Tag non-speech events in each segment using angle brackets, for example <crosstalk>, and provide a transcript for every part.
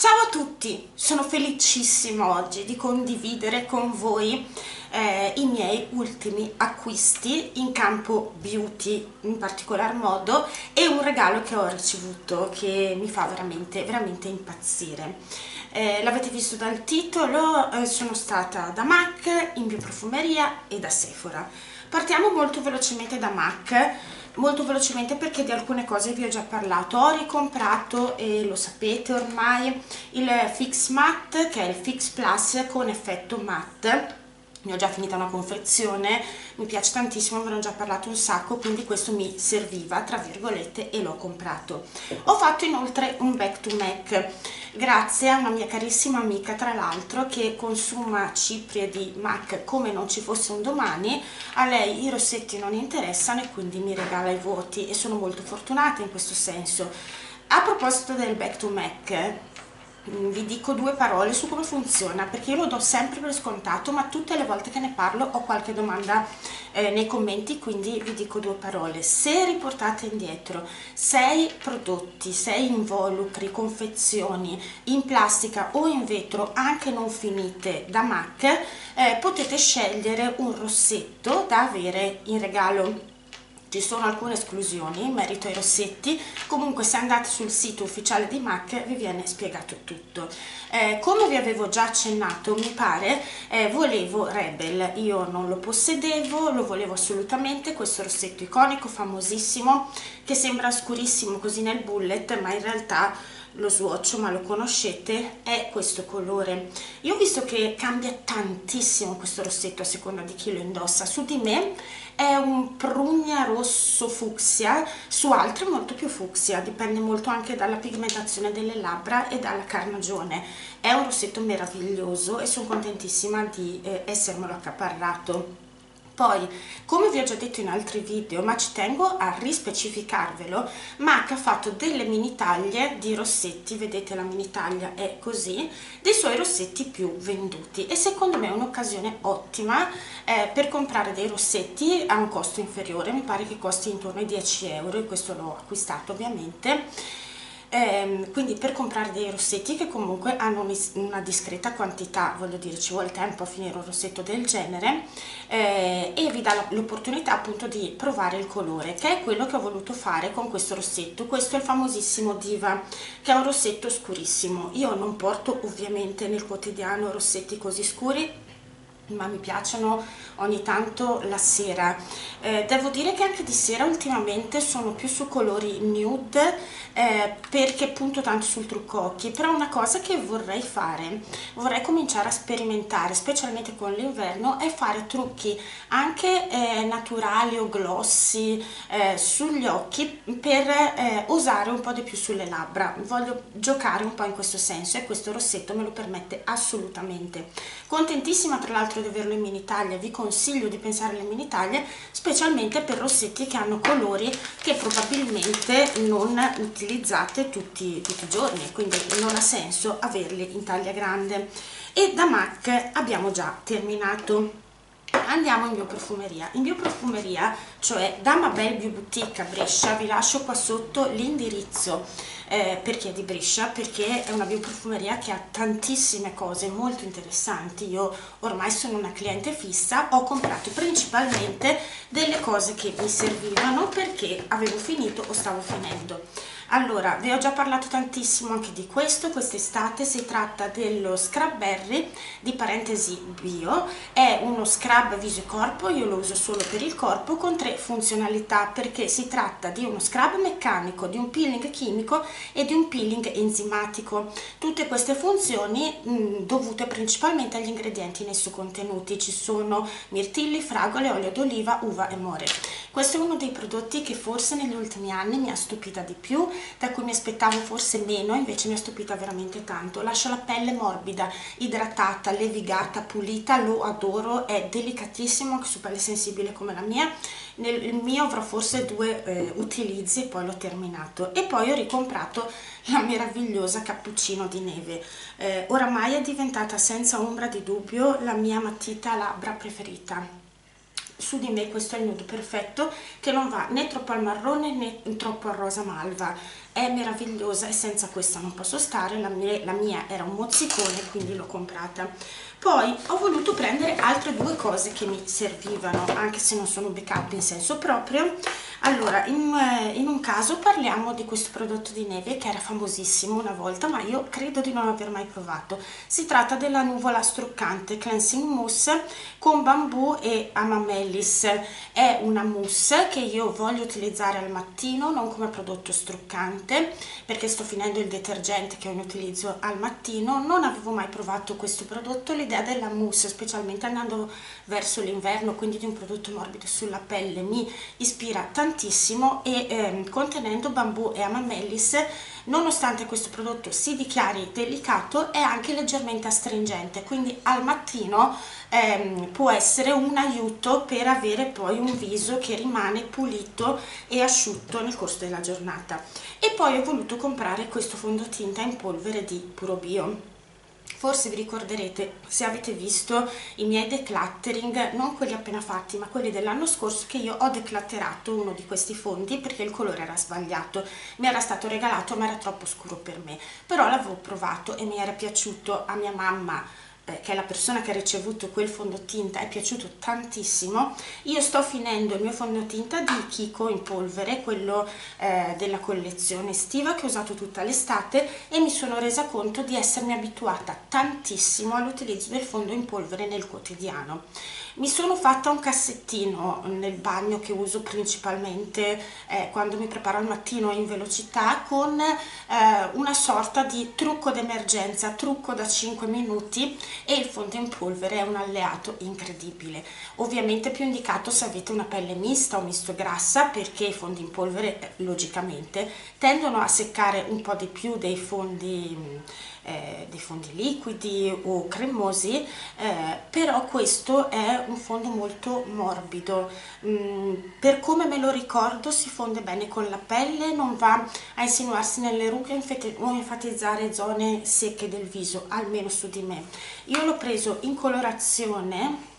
Ciao a tutti, sono felicissima oggi di condividere con voi eh, i miei ultimi acquisti in campo beauty in particolar modo e un regalo che ho ricevuto che mi fa veramente, veramente impazzire. Eh, L'avete visto dal titolo, eh, sono stata da MAC, in bioprofumeria e da Sephora. Partiamo molto velocemente da MAC molto velocemente perché di alcune cose vi ho già parlato. Ho ricomprato e lo sapete ormai il Fix Matte che è il Fix Plus con effetto matte ne ho già finita una confezione, mi piace tantissimo, ve ne ho già parlato un sacco, quindi questo mi serviva, tra virgolette, e l'ho comprato. Ho fatto inoltre un back to MAC, grazie a una mia carissima amica, tra l'altro, che consuma ciprie di MAC come non ci fosse un domani, a lei i rossetti non interessano e quindi mi regala i voti e sono molto fortunata in questo senso. A proposito del back to MAC, vi dico due parole su come funziona perché io lo do sempre per scontato ma tutte le volte che ne parlo ho qualche domanda eh, nei commenti quindi vi dico due parole. Se riportate indietro 6 prodotti 6 involucri confezioni in plastica o in vetro anche non finite da MAC eh, potete scegliere un rossetto da avere in regalo ci sono alcune esclusioni in merito ai rossetti. Comunque se andate sul sito ufficiale di MAC vi viene spiegato tutto. Eh, come vi avevo già accennato mi pare eh, volevo Rebel. Io non lo possedevo lo volevo assolutamente. Questo rossetto iconico famosissimo che sembra scurissimo così nel bullet ma in realtà lo swatch ma lo conoscete è questo colore. Io ho visto che cambia tantissimo questo rossetto a seconda di chi lo indossa. Su di me è un prugna rosso fucsia su altri molto più fucsia dipende molto anche dalla pigmentazione delle labbra e dalla carnagione. È un rossetto meraviglioso e sono contentissima di eh, essermelo accaparrato poi, come vi ho già detto in altri video, ma ci tengo a rispecificarvelo, MAC ha fatto delle mini taglie di rossetti, vedete la mini taglia è così, dei suoi rossetti più venduti. E secondo me è un'occasione ottima eh, per comprare dei rossetti a un costo inferiore, mi pare che costi intorno ai 10 euro e questo l'ho acquistato ovviamente ehm, quindi per comprare dei rossetti che comunque hanno una discreta quantità voglio dire ci vuole tempo a finire un rossetto del genere eh, e vi dà l'opportunità appunto di provare il colore che è quello che ho voluto fare con questo rossetto. Questo è il famosissimo Diva che è un rossetto scurissimo. Io non porto ovviamente nel quotidiano rossetti così scuri ma mi piacciono ogni tanto la sera. Eh, devo dire che anche di sera ultimamente sono più su colori nude eh, perché punto tanto sul trucco occhi però una cosa che vorrei fare vorrei cominciare a sperimentare specialmente con l'inverno è fare trucchi anche eh, naturali o glossy eh, sugli occhi per eh, usare un po' di più sulle labbra. Voglio giocare un po' in questo senso e questo rossetto me lo permette assolutamente. Contentissima tra l'altro di averlo in mini taglia vi consiglio di pensare alle mini taglie specialmente per rossetti che hanno colori che probabilmente non utilizzate tutti, tutti i giorni quindi non ha senso averli in taglia grande. E da MAC abbiamo già terminato. Andiamo in bioprofumeria. In bioprofumeria cioè da Mabel Bio Boutique a Brescia vi lascio qua sotto l'indirizzo eh, perché è di Brescia? Perché è una bioprofumeria che ha tantissime cose molto interessanti. Io ormai sono una cliente fissa ho comprato principalmente delle cose che mi servivano perché avevo finito o stavo finendo. Allora vi ho già parlato tantissimo anche di questo quest'estate. Si tratta dello scrub berry di parentesi bio. È uno scrub viso e corpo io lo uso solo per il corpo con tre funzionalità perché si tratta di uno scrub meccanico di un peeling chimico e di un peeling enzimatico tutte queste funzioni mh, dovute principalmente agli ingredienti in esso contenuti ci sono mirtilli, fragole, olio d'oliva, uva e more questo è uno dei prodotti che forse negli ultimi anni mi ha stupita di più da cui mi aspettavo forse meno, invece mi ha stupita veramente tanto. Lascia la pelle morbida, idratata, levigata, pulita, lo adoro, è delicatissimo anche su pelle sensibile come la mia. Nel mio avrò forse due eh, utilizzi e poi l'ho terminato. E poi ho ricomprato <laughs> la meravigliosa cappuccino di neve. Eh, oramai è diventata senza ombra di dubbio la mia matita labbra preferita su di me questo è il nudo perfetto che non va né troppo al marrone né troppo al rosa malva è meravigliosa e senza questa non posso stare la mia, la mia era un mozzicone quindi l'ho comprata poi ho voluto prendere altre due cose che mi servivano anche se non sono backup in senso proprio. Allora in, eh, in, un caso parliamo di questo prodotto di neve che era famosissimo una volta ma io credo di non aver mai provato. Si tratta della nuvola struccante cleansing mousse con bambù e amamellis. È una mousse che io voglio utilizzare al mattino non come prodotto struccante perché sto finendo il detergente che in utilizzo al mattino. Non avevo mai provato questo prodotto l'idea della mousse specialmente andando verso l'inverno quindi di un prodotto morbido sulla pelle mi ispira tantissimo e ehm, contenendo bambù e amamellis nonostante questo prodotto si dichiari delicato è anche leggermente astringente. Quindi al mattino ehm, può essere un aiuto per avere poi un viso che rimane pulito e asciutto nel corso della giornata. E poi ho voluto comprare questo fondotinta in polvere di Puro Bio Forse vi ricorderete, se avete visto i miei decluttering, non quelli appena fatti, ma quelli dell'anno scorso, che io ho declutterato uno di questi fondi perché il colore era sbagliato. Mi era stato regalato ma era troppo scuro per me. Però l'avevo provato e mi era piaciuto a mia mamma eh, che è la persona che ha ricevuto quel fondotinta, è piaciuto tantissimo. Io sto finendo il mio fondotinta di Kiko in polvere, quello eh, della collezione estiva che ho usato tutta l'estate e mi sono resa conto di essermi abituata tantissimo all'utilizzo del fondo in polvere nel quotidiano. Mi sono fatta un cassettino nel bagno che uso principalmente eh, quando mi preparo al mattino in velocità con eh, una sorta di trucco d'emergenza, trucco da 5 minuti e il fondo in polvere è un alleato incredibile. Ovviamente più indicato se avete una pelle mista o misto grassa perché i fondi in polvere eh, logicamente tendono a seccare un po' di più dei fondi eh, dei fondi liquidi o cremosi eh, però questo è un fondo molto morbido. Mm, per come me lo ricordo si fonde bene con la pelle non va a insinuarsi nelle rughe o enfatizzare zone secche del viso almeno su di me. Io l'ho preso in colorazione.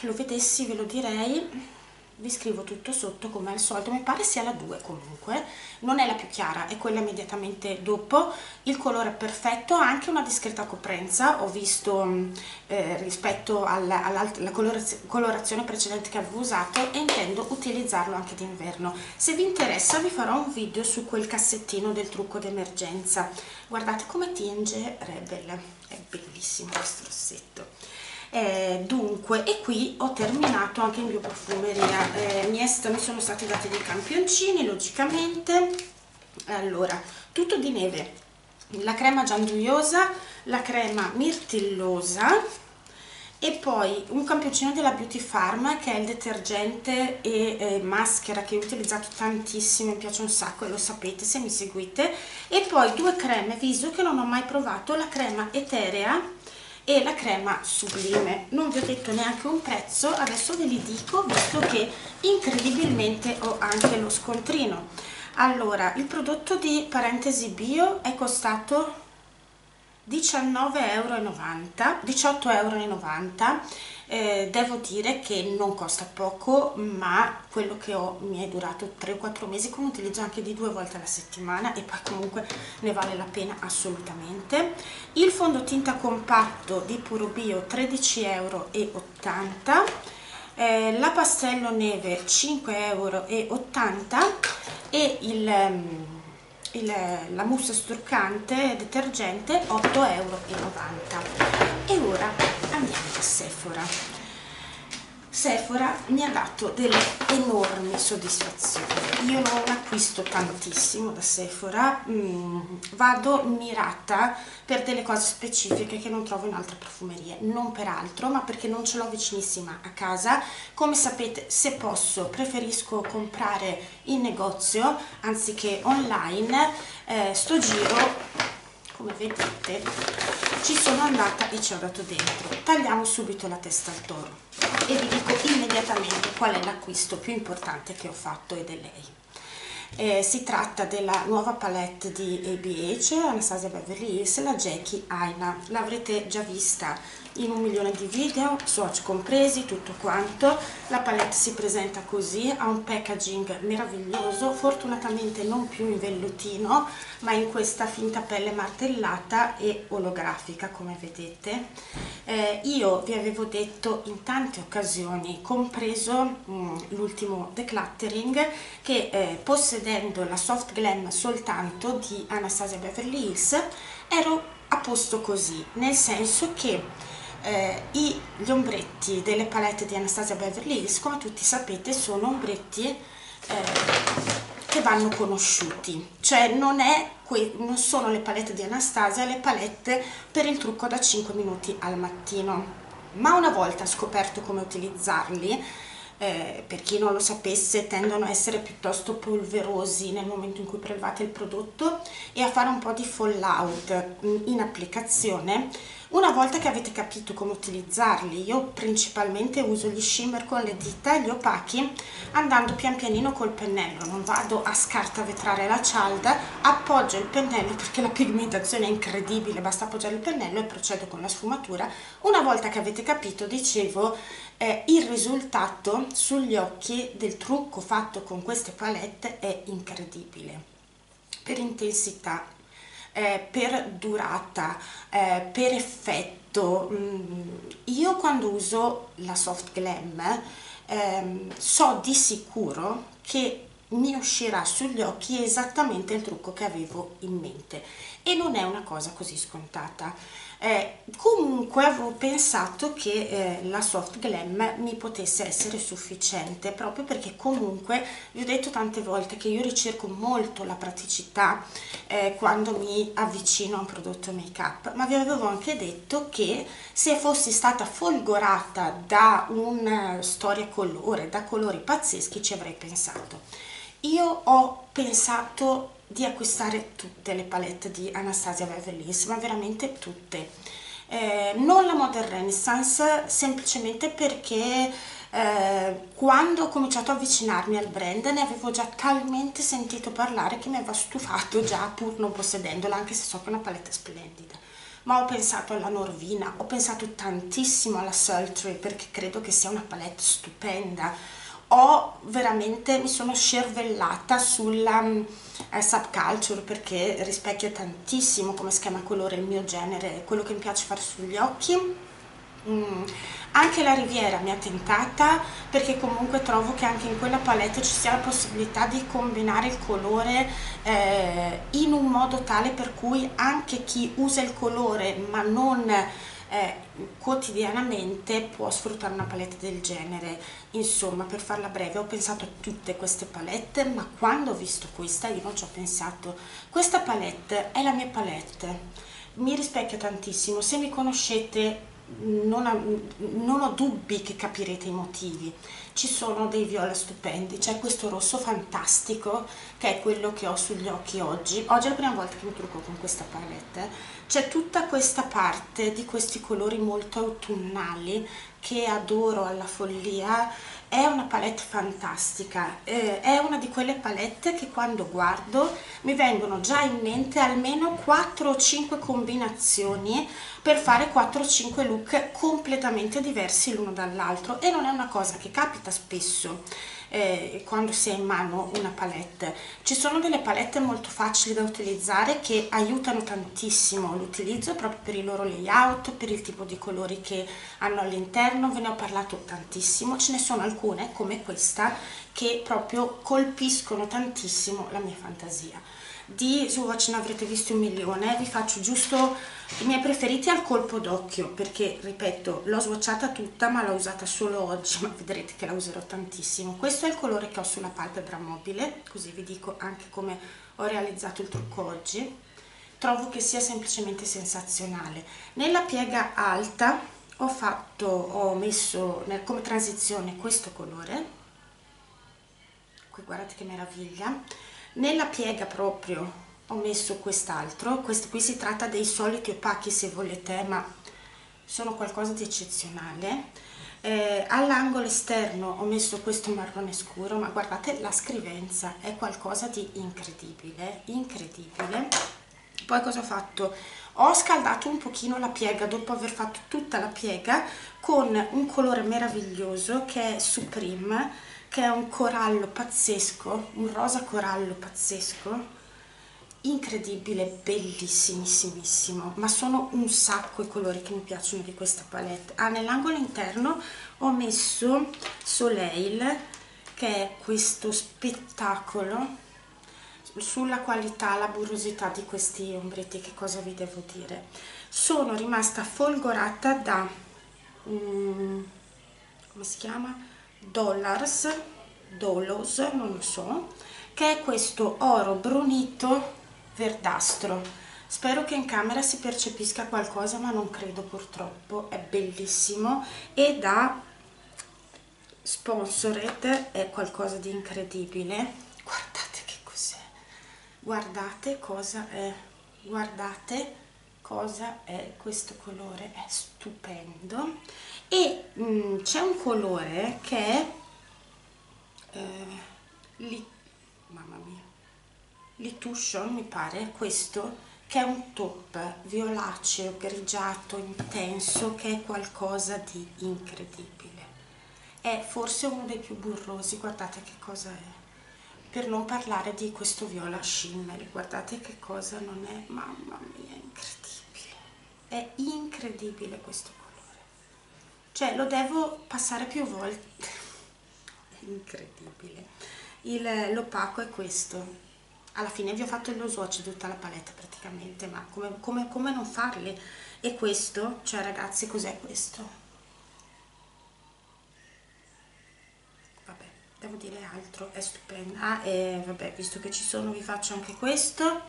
Lo vedessi ve lo direi vi scrivo tutto sotto come al solito mi pare sia la 2 comunque. Non è la più chiara è quella immediatamente dopo. Il colore è perfetto ha anche una discreta coprenza. Ho visto mm, eh, rispetto alla, alla colorazio colorazione precedente che avevo usato e intendo utilizzarlo anche d'inverno. Se vi interessa vi farò un video su quel cassettino del trucco d'emergenza. Guardate come tinge Rebel è bellissimo questo rossetto eh, dunque e qui ho terminato anche il mio profumeria eh, mi, mi sono stati dati dei campioncini logicamente. Allora tutto di neve. La crema gianduiosa la crema mirtillosa e poi un campioncino della Beauty Farm che è il detergente e eh, maschera che ho utilizzato tantissimo, mi piace un sacco e lo sapete se mi seguite. E poi due creme viso che non ho mai provato, la crema eterea e la crema sublime. Non vi ho detto neanche un prezzo adesso ve li dico visto che incredibilmente ho anche lo scontrino. Allora il prodotto di parentesi bio è costato 19,90 euro 18,90 euro eh, devo dire che non costa poco ma quello che ho mi è durato 3-4 mesi con utilizzo anche di due volte alla settimana e poi comunque ne vale la pena assolutamente. Il fondotinta compatto di Puro Bio 13,80 euro eh, la pastello neve 5,80 euro e il, ehm, il, la mousse struccante detergente 8,90 euro e ora andiamo a Sephora Sephora mi ha dato delle enormi soddisfazioni. Io non acquisto tantissimo da Sephora mm, vado mirata per delle cose specifiche che non trovo in altre profumerie. Non per altro ma perché non ce l'ho vicinissima a casa. Come sapete se posso preferisco comprare in negozio anziché online eh, sto giro come vedete ci sono andata e ci ho dato dentro tagliamo subito la testa al toro e vi dico immediatamente qual è l'acquisto più importante che ho fatto ed è lei eh, si tratta della nuova palette di ABH, Anastasia Beverly Hills, la Jackie Aina. L'avrete già vista in un milione di video, swatch compresi, tutto quanto. La palette si presenta così, ha un packaging meraviglioso, fortunatamente non più in vellutino, ma in questa finta pelle martellata e olografica, come vedete. Eh, io vi avevo detto in tante occasioni, compreso mm, l'ultimo decluttering, che eh, possedendo la Soft Glam soltanto di Anastasia Beverly Hills, ero a posto così, nel senso che eh, i, gli ombretti delle palette di Anastasia Beverly Hills, come tutti sapete, sono ombretti eh, che vanno conosciuti, cioè non, è, non sono le palette di Anastasia le palette per il trucco da 5 minuti al mattino. Ma una volta scoperto come utilizzarli, eh, per chi non lo sapesse tendono a essere piuttosto polverosi nel momento in cui prelevate il prodotto e a fare un po' di fallout in applicazione. Una volta che avete capito come utilizzarli io principalmente uso gli shimmer con le dita e gli opachi andando pian pianino col pennello. Non vado a scartavetrare la cialda appoggio il pennello perché la pigmentazione è incredibile basta appoggiare il pennello e procedo con la sfumatura. Una volta che avete capito dicevo eh, il risultato sugli occhi del trucco fatto con queste palette è incredibile. Per intensità eh, per durata eh, per effetto mm, io quando uso la soft glam ehm, so di sicuro che mi uscirà sugli occhi esattamente il trucco che avevo in mente. E non è una cosa così scontata eh, comunque avevo pensato che eh, la soft glam mi potesse essere sufficiente proprio perché comunque vi ho detto tante volte che io ricerco molto la praticità eh, quando mi avvicino a un prodotto make up ma vi avevo anche detto che se fossi stata folgorata da una storia colore da colori pazzeschi ci avrei pensato. Io ho pensato di acquistare tutte le palette di Anastasia Beverly Hills, ma veramente tutte. Eh, non la Modern Renaissance semplicemente perché eh, quando ho cominciato a avvicinarmi al brand ne avevo già talmente sentito parlare che mi aveva stufato già pur non possedendola anche se so che è una palette splendida ma ho pensato alla Norvina, ho pensato tantissimo alla Sultry perché credo che sia una palette stupenda ho veramente, mi sono scervellata sulla eh, subculture perché rispecchia tantissimo come schema colore il mio genere, quello che mi piace fare sugli occhi. Mm. Anche la Riviera mi ha tentata perché comunque trovo che anche in quella palette ci sia la possibilità di combinare il colore eh, in un modo tale per cui anche chi usa il colore ma non eh, quotidianamente può sfruttare una palette del genere. Insomma per farla breve ho pensato a tutte queste palette ma quando ho visto questa io non ci ho pensato. Questa palette è la mia palette. Mi rispecchia tantissimo. Se mi conoscete non, ha, non ho dubbi che capirete i motivi. Ci sono dei viola stupendi. C'è questo rosso fantastico che è quello che ho sugli occhi oggi. Oggi è la prima volta che mi trucco con questa palette c'è tutta questa parte di questi colori molto autunnali che adoro alla follia. È una palette fantastica. Eh, è una di quelle palette che quando guardo mi vengono già in mente almeno 4 o 5 combinazioni per fare 4 o 5 look completamente diversi l'uno dall'altro. E non è una cosa che capita spesso eh, quando si ha in mano una palette. Ci sono delle palette molto facili da utilizzare che aiutano tantissimo l'utilizzo proprio per i loro layout per il tipo di colori che hanno all'interno. Ve ne ho parlato tantissimo. Ce ne sono alcune come questa che proprio colpiscono tantissimo la mia fantasia di Swatch ne avrete visto un milione vi faccio giusto i miei preferiti al colpo d'occhio perché ripeto l'ho swatchata tutta ma l'ho usata solo oggi ma vedrete che la userò tantissimo. Questo è il colore che ho sulla palpebra mobile così vi dico anche come ho realizzato il trucco oggi. Trovo che sia semplicemente sensazionale. Nella piega alta ho fatto ho messo come transizione questo colore. Qui guardate che meraviglia nella piega proprio ho messo quest'altro. Questo qui si tratta dei soliti opachi se volete ma sono qualcosa di eccezionale. Eh, all'angolo esterno ho messo questo marrone scuro ma guardate la scrivenza è qualcosa di incredibile incredibile. Poi cosa ho fatto? Ho scaldato un pochino la piega dopo aver fatto tutta la piega con un colore meraviglioso che è Supreme che è un corallo pazzesco un rosa corallo pazzesco incredibile, bellissimissimo, ma sono un sacco i colori che mi piacciono di questa palette. Ah, nell'angolo interno ho messo Soleil, che è questo spettacolo sulla qualità, la burrosità di questi ombretti, che cosa vi devo dire? Sono rimasta folgorata da, um, come si chiama? Dollars, Dolos, non lo so, che è questo oro brunito verdastro. Spero che in camera si percepisca qualcosa ma non credo purtroppo. È bellissimo e da sponsored è qualcosa di incredibile. Guardate che cos'è. Guardate cosa è. Guardate cosa è questo colore. È stupendo e mm, c'è un colore che è eh, lì mamma mia Litution mi pare questo che è un top violaceo grigiato intenso che è qualcosa di incredibile. È forse uno dei più burrosi guardate che cosa è. Per non parlare di questo viola shimmer guardate che cosa non è mamma mia incredibile. È incredibile questo cioè lo devo passare più volte. Incredibile. L'opaco è questo. Alla fine vi ho fatto lo swatch di tutta la palette praticamente ma come, come, come non farli? E questo? Cioè ragazzi cos'è questo? Vabbè devo dire altro è stupendo ah e vabbè visto che ci sono vi faccio anche questo.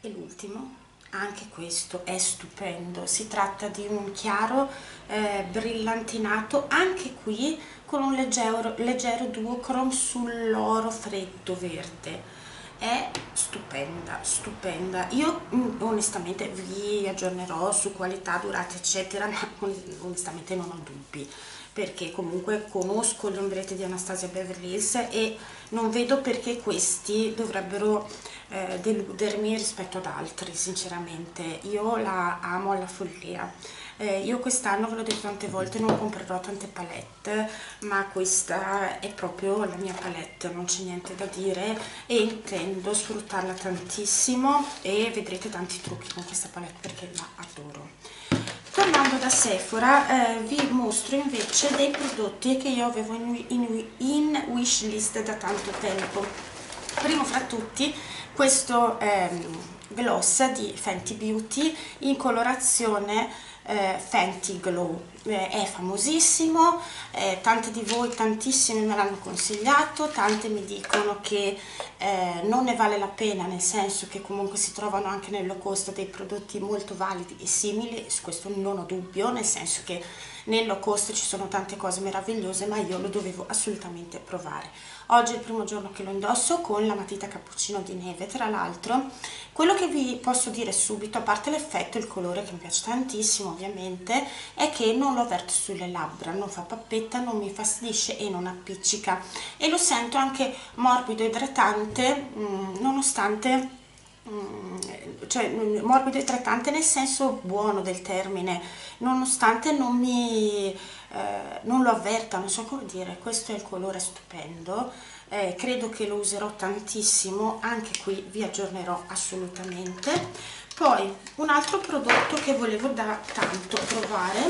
E l'ultimo anche questo è stupendo. Si tratta di un chiaro eh, brillantinato anche qui con un leggero, leggero duochrome sull'oro freddo verde. È stupenda stupenda. Io mm, onestamente vi aggiornerò su qualità durata eccetera ma onestamente non ho dubbi perché comunque conosco gli ombretti di Anastasia Beverly Hills e non vedo perché questi dovrebbero eh, deludermi rispetto ad altri sinceramente. Io la amo alla follia. Eh, io quest'anno ve l'ho detto tante volte non comprerò tante palette ma questa è proprio la mia palette non c'è niente da dire e intendo sfruttarla tantissimo e vedrete tanti trucchi con questa palette perché la adoro tornando da Sephora eh, vi mostro invece dei prodotti che io avevo in, in, in wishlist da tanto tempo. Primo fra tutti questo ehm, gloss di Fenty Beauty in colorazione eh, Fenty Glow eh, è famosissimo eh, tante di voi tantissime me l'hanno consigliato tante mi dicono che eh, non ne vale la pena nel senso che comunque si trovano anche nel low cost dei prodotti molto validi e simili su questo non ho dubbio nel senso che nel low cost ci sono tante cose meravigliose ma io lo dovevo assolutamente provare oggi è il primo giorno che lo indosso con la matita cappuccino di neve tra l'altro. Quello che vi posso dire subito a parte l'effetto il colore che mi piace tantissimo ovviamente è che non lo avverto sulle labbra non fa pappetta non mi fastidisce e non appiccica. E lo sento anche morbido idratante mh, nonostante Mm, cioè morbido e trattante nel senso buono del termine nonostante non mi eh, non lo avverta non so come dire questo è il colore stupendo eh, credo che lo userò tantissimo anche qui vi aggiornerò assolutamente. Poi un altro prodotto che volevo da tanto provare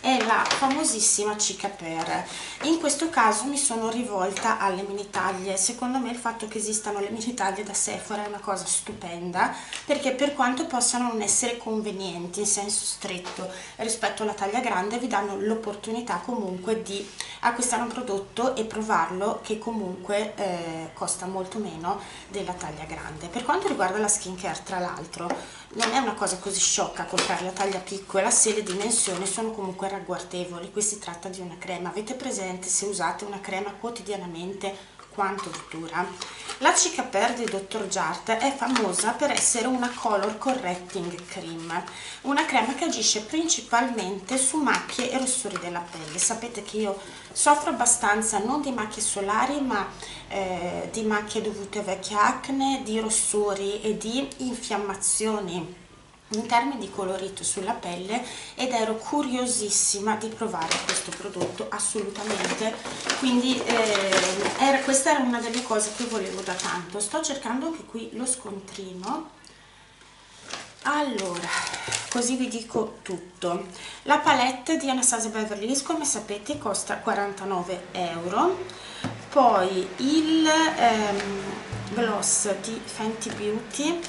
è la famosissima Per. In questo caso mi sono rivolta alle mini taglie. Secondo me il fatto che esistano le mini taglie da Sephora è una cosa stupenda perché per quanto possano non essere convenienti in senso stretto rispetto alla taglia grande vi danno l'opportunità comunque di acquistare un prodotto e provarlo che comunque eh, costa molto meno della taglia grande. Per quanto riguarda la skincare tra l'altro non è una cosa così sciocca comprare la taglia piccola se le dimensioni sono comunque ragguardevoli qui si tratta di una crema avete presente se usate una crema quotidianamente quanto dura la Cica Per di Dr. Jart è famosa per essere una color correcting cream una crema che agisce principalmente su macchie e rossori della pelle sapete che io soffro abbastanza non di macchie solari ma eh, di macchie dovute a vecchia acne di rossori e di infiammazioni in termini di colorito sulla pelle ed ero curiosissima di provare questo prodotto assolutamente. Quindi eh, era, questa era una delle cose che volevo da tanto. Sto cercando anche qui lo scontrino. Allora così vi dico tutto. La palette di Anastasia Beverly Hills come sapete costa 49 euro. Poi il ehm, gloss di Fenty Beauty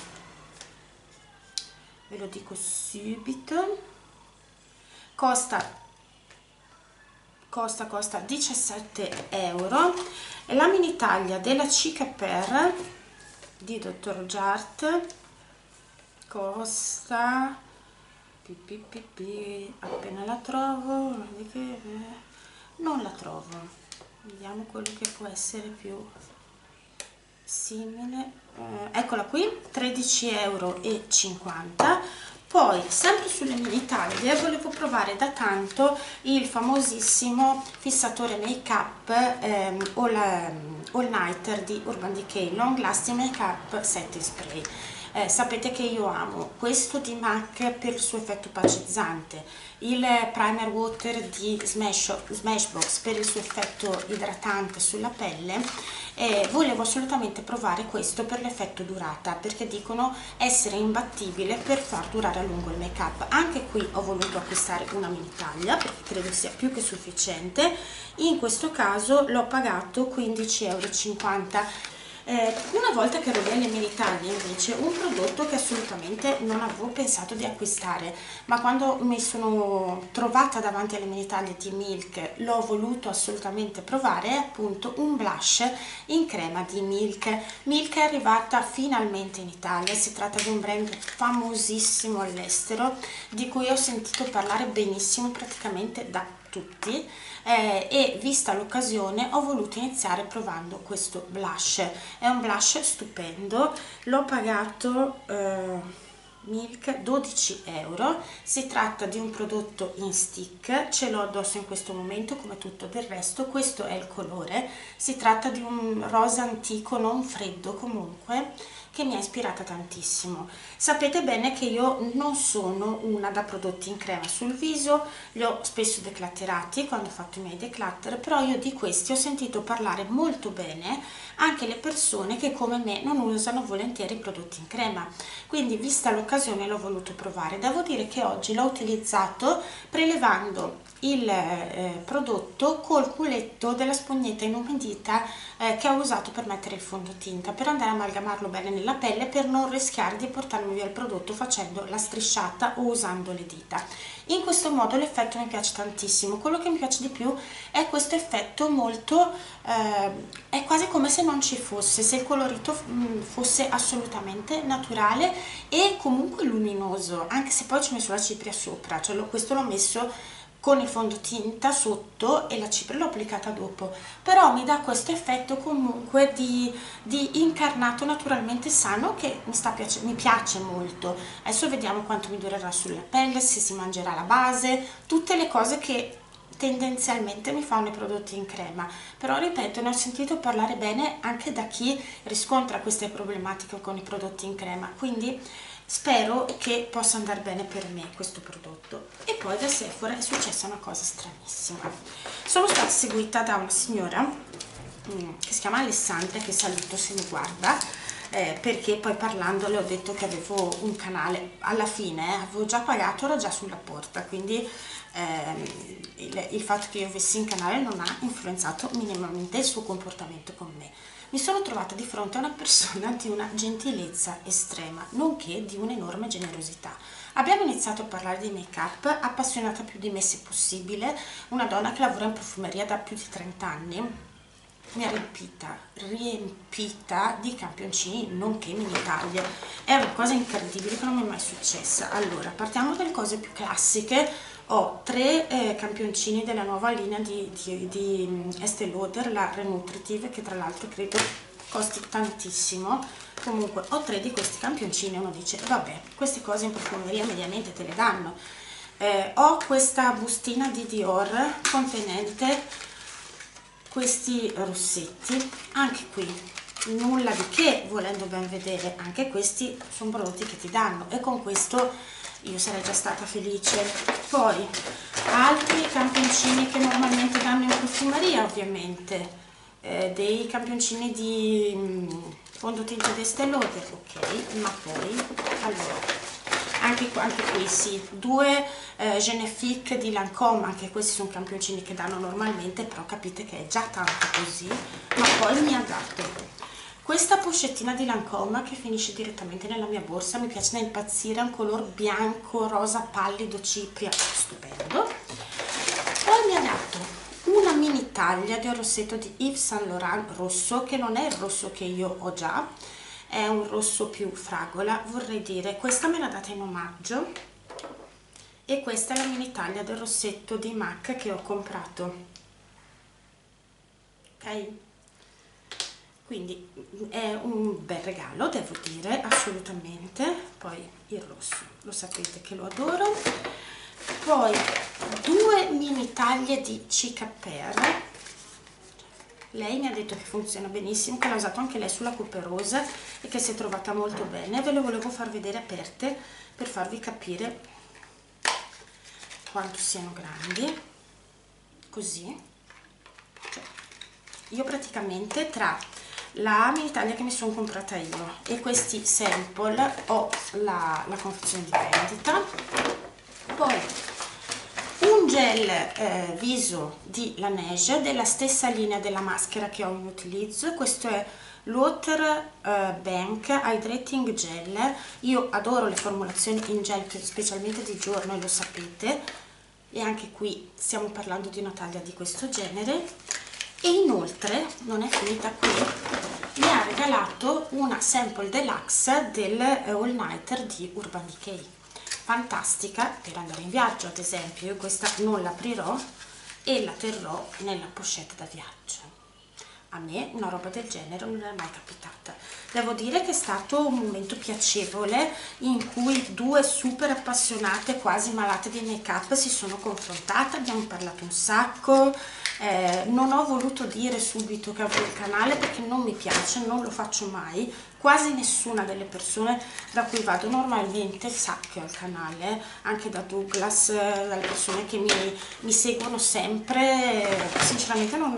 ve lo dico subito. Costa costa costa 17 euro. E la mini taglia della Cica Per di Dr. Jart costa pi, appena la trovo non la trovo. Vediamo quello che può essere più simile. eh, eccola qui 13,50 euro poi sempre sulle mini taglie volevo provare da tanto il famosissimo fissatore make up ehm, all, all nighter di Urban Decay long lasting make up setting spray. Eh, sapete che io amo questo di MAC per il suo effetto pacizzante il primer water di Smash, Smashbox per il suo effetto idratante sulla pelle e volevo assolutamente provare questo per l'effetto durata perché dicono essere imbattibile per far durare a lungo il make up anche qui ho voluto acquistare una mini taglia perché credo sia più che sufficiente. In questo caso l'ho pagato 15,50 euro eh, una volta che ero lì alle Meritalie invece un prodotto che assolutamente non avevo pensato di acquistare ma quando mi sono trovata davanti alle Meritalie di Milk l'ho voluto assolutamente provare è appunto un blush in crema di Milk. Milk è arrivata finalmente in Italia si tratta di un brand famosissimo all'estero di cui ho sentito parlare benissimo praticamente da tutti eh, e vista l'occasione ho voluto iniziare provando questo blush. È un blush stupendo l'ho pagato eh, Milk 12 euro. Si tratta di un prodotto in stick ce l'ho addosso in questo momento come tutto del resto questo è il colore. Si tratta di un rosa antico non freddo comunque che mi ha ispirata tantissimo. Sapete bene che io non sono una da prodotti in crema sul viso, li ho spesso declatterati quando ho fatto i miei declutter, però io di questi ho sentito parlare molto bene anche le persone che come me non usano volentieri i prodotti in crema. Quindi vista l'occasione l'ho voluto provare. Devo dire che oggi l'ho utilizzato prelevando il eh, prodotto col culetto della spugnetta inumidita eh, che ho usato per mettere il fondotinta per andare a amalgamarlo bene nella pelle per non rischiare di portarmi via il prodotto facendo la strisciata o usando le dita. In questo modo l'effetto mi piace tantissimo. Quello che mi piace di più è questo effetto molto eh, è quasi come se non ci fosse se il colorito mh, mm, fosse assolutamente naturale e comunque luminoso anche se poi ci ho messo la cipria sopra cioè lo, questo l'ho messo con il fondotinta sotto e la cipria l'ho applicata dopo. Però mi dà questo effetto comunque di, di incarnato naturalmente sano che mi, sta piace, mi piace molto. Adesso vediamo quanto mi durerà sulla pelle se si mangerà la base tutte le cose che tendenzialmente mi fanno i prodotti in crema. Però ripeto ne ho sentito parlare bene anche da chi riscontra queste problematiche con i prodotti in crema. Quindi spero che possa andare bene per me questo prodotto. E poi da Sephora è successa una cosa stranissima. Sono stata seguita da una signora mm, che si chiama Alessandra che saluto se mi guarda eh, perché poi parlando le ho detto che avevo un canale. Alla fine eh, avevo già pagato ero già sulla porta quindi ehm, il, il fatto che io avessi un canale non ha influenzato minimamente il suo comportamento con me mi sono trovata di fronte a una persona di una gentilezza estrema, nonché di un'enorme generosità. Abbiamo iniziato a parlare di make-up, appassionata più di me se possibile, una donna che lavora in profumeria da più di 30 anni, mi ha riempita, riempita di campioncini nonché mini taglie. È una cosa incredibile che non mi è mai successa. Allora, partiamo dalle cose più classiche, ho tre eh, campioncini della nuova linea di, di, di Estée Lauder, la Renutritive, che tra l'altro credo costi tantissimo. Comunque ho tre di questi campioncini uno dice vabbè queste cose in profumeria mediamente te le danno. Eh, ho questa bustina di Dior contenente questi rossetti. Anche qui nulla di che volendo ben vedere anche questi sono prodotti che ti danno. E con questo io sarei già stata felice. Poi altri campioncini che normalmente danno in profumeria ovviamente eh, dei campioncini di mh, mm, fondotinta d'Estée Lauder ok ma poi allora anche, anche qui sì, due eh, Genefique di Lancome, anche questi sono campioncini che danno normalmente, però capite che è già tanto così, ma poi mi ha dato questa pochettina di Lancome che finisce direttamente nella mia borsa, mi piace da impazzire, è un color bianco, rosa pallido, cipria, stupendo. Poi mi ha dato una mini taglia di un rossetto di Yves Saint Laurent rosso, che non è il rosso che io ho già, è un rosso più fragola, vorrei dire, questa me l'ha data in omaggio, e questa è la mini taglia del rossetto di MAC che ho comprato. Ok? Quindi è un bel regalo devo dire assolutamente. Poi il rosso lo sapete che lo adoro. Poi due mini taglie di Per lei mi ha detto che funziona benissimo che l'ha usato anche lei sulla Cooperosa e che si è trovata molto bene. Ve le volevo far vedere aperte per farvi capire quanto siano grandi. Così. Cioè, io praticamente tra la mini taglia che mi sono comprata io. E questi sample ho la, la confezione di vendita. Poi un gel eh, viso di Laneige della stessa linea della maschera che ho in utilizzo. Questo è l'Water eh, Bank Hydrating Gel. Io adoro le formulazioni in gel specialmente di giorno e lo sapete. E anche qui stiamo parlando di una taglia di questo genere. E inoltre non è finita qui mi ha regalato una sample deluxe del all nighter di Urban Decay. Fantastica per andare in viaggio ad esempio io questa non l'aprirò e la terrò nella pochette da viaggio. A me una roba del genere non è mai capitata. Devo dire che è stato un momento piacevole in cui due super appassionate quasi malate di make up si sono confrontate abbiamo parlato un sacco eh, non ho voluto dire subito che apro il canale perché non mi piace, non lo faccio mai quasi nessuna delle persone da cui vado. Normalmente sa che ho il canale anche da Douglas, dalle persone che mi, mi seguono sempre. Sinceramente non,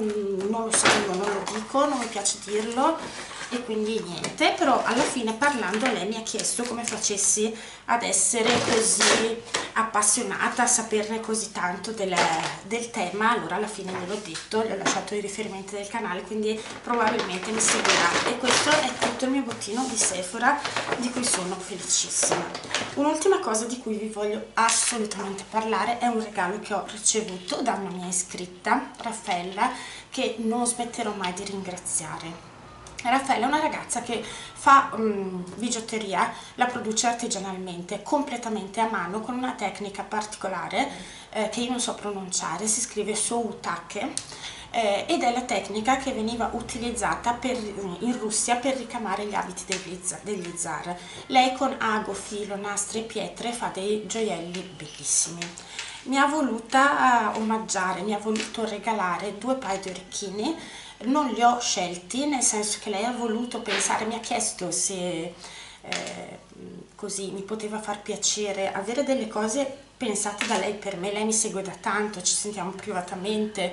non lo sanno, non lo dico, non mi piace dirlo. E quindi niente. Però alla fine parlando lei mi ha chiesto come facessi ad essere così appassionata a saperne così tanto del, del tema. Allora alla fine gliel'ho detto gli ho lasciato i riferimenti del canale quindi probabilmente mi seguirà. E questo è tutto il mio bottino di Sephora di cui sono felicissima. Un'ultima cosa di cui vi voglio assolutamente parlare è un regalo che ho ricevuto da una mia iscritta Raffaella che non smetterò mai di ringraziare. Raffaella è una ragazza che fa um, bigiotteria, la produce artigianalmente, completamente a mano, con una tecnica particolare eh, che io non so pronunciare, si scrive Soutake, eh, ed è la tecnica che veniva utilizzata per, in Russia per ricamare gli abiti degli, degli zar. Lei con ago, filo, nastri e pietre fa dei gioielli bellissimi. Mi ha voluta uh, omaggiare, mi ha voluto regalare due paio di orecchini non li ho scelti nel senso che lei ha voluto pensare, mi ha chiesto se eh, così mi poteva far piacere avere delle cose pensate da lei per me, lei mi segue da tanto, ci sentiamo privatamente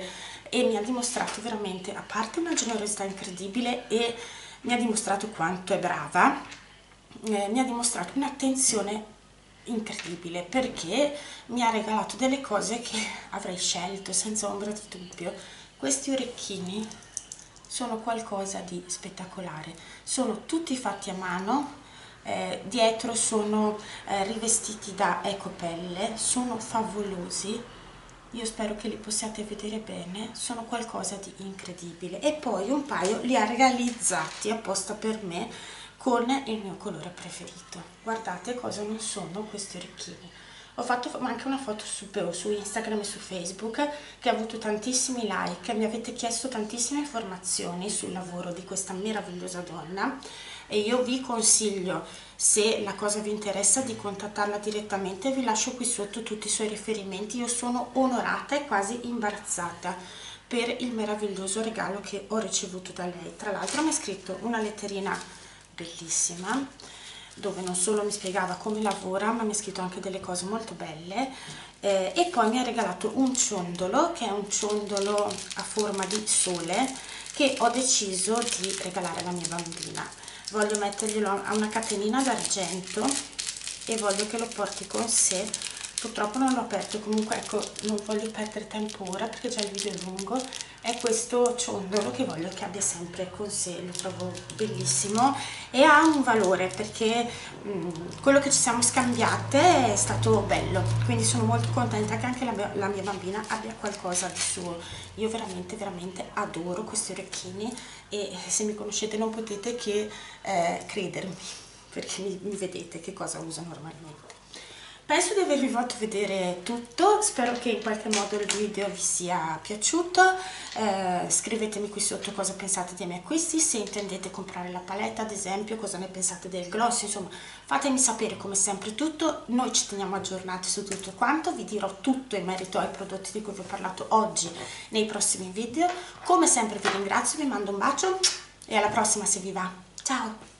e mi ha dimostrato veramente, a parte una generosità incredibile e mi ha dimostrato quanto è brava, eh, mi ha dimostrato un'attenzione incredibile perché mi ha regalato delle cose che avrei scelto senza ombra di dubbio. Questi orecchini sono qualcosa di spettacolare sono tutti fatti a mano eh, dietro sono eh, rivestiti da ecopelle sono favolosi io spero che li possiate vedere bene. Sono qualcosa di incredibile. E poi un paio li ha realizzati apposta per me con il mio colore preferito. Guardate cosa non sono questi orecchini. Ho fatto anche una foto su, su Instagram e su Facebook che ha avuto tantissimi like, mi avete chiesto tantissime informazioni sul lavoro di questa meravigliosa donna e io vi consiglio se la cosa vi interessa di contattarla direttamente. Vi lascio qui sotto tutti i suoi riferimenti. Io sono onorata e quasi imbarazzata per il meraviglioso regalo che ho ricevuto da lei. Tra l'altro mi ha scritto una letterina bellissima dove non solo mi spiegava come lavora ma mi ha scritto anche delle cose molto belle. Eh, e poi mi ha regalato un ciondolo che è un ciondolo a forma di sole che ho deciso di regalare alla mia bambina voglio metterglielo a una catenina d'argento e voglio che lo porti con sé. Purtroppo non l'ho aperto comunque ecco non voglio perdere tempo ora perché già il video è lungo. È questo ciondolo che voglio che abbia sempre con sé lo trovo bellissimo e ha un valore perché mh, mm, quello che ci siamo scambiate è stato bello. Quindi sono molto contenta che anche la mia, la mia bambina abbia qualcosa di suo. Io veramente veramente adoro questi orecchini e se mi conoscete non potete che eh, credermi perché mi, mi vedete che cosa uso normalmente Penso di avervi fatto vedere tutto, spero che in qualche modo il video vi sia piaciuto, eh, scrivetemi qui sotto cosa pensate dei miei acquisti, se intendete comprare la paletta ad esempio, cosa ne pensate del gloss, insomma fatemi sapere come sempre tutto, noi ci teniamo aggiornati su tutto quanto, vi dirò tutto in merito ai prodotti di cui vi ho parlato oggi nei prossimi video, come sempre vi ringrazio, vi mando un bacio e alla prossima se vi va, ciao!